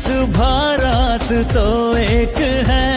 सुबह रात तो एक है।